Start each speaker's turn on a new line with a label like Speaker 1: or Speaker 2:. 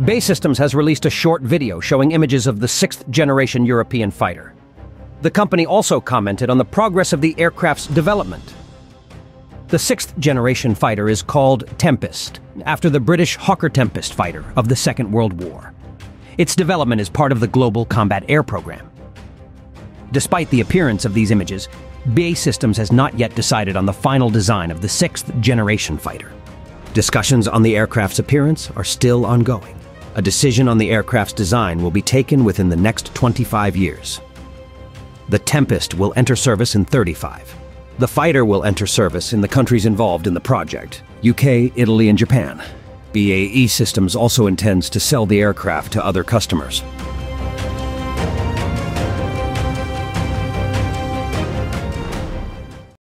Speaker 1: BAE Systems has released a short video showing images of the sixth generation European fighter. The company also commented on the progress of the aircraft's development. The sixth generation fighter is called Tempest, after the British Hawker Tempest fighter of the Second World War. Its development is part of the Global Combat Air Program. Despite the appearance of these images, BAE Systems has not yet decided on the final design of the sixth generation fighter. Discussions on the aircraft's appearance are still ongoing. A decision on the aircraft's design will be taken within the next 25 years. The Tempest will enter service in 35. The fighter will enter service in the countries involved in the project UK, Italy, and Japan. BAE Systems also intends to sell the aircraft to other customers.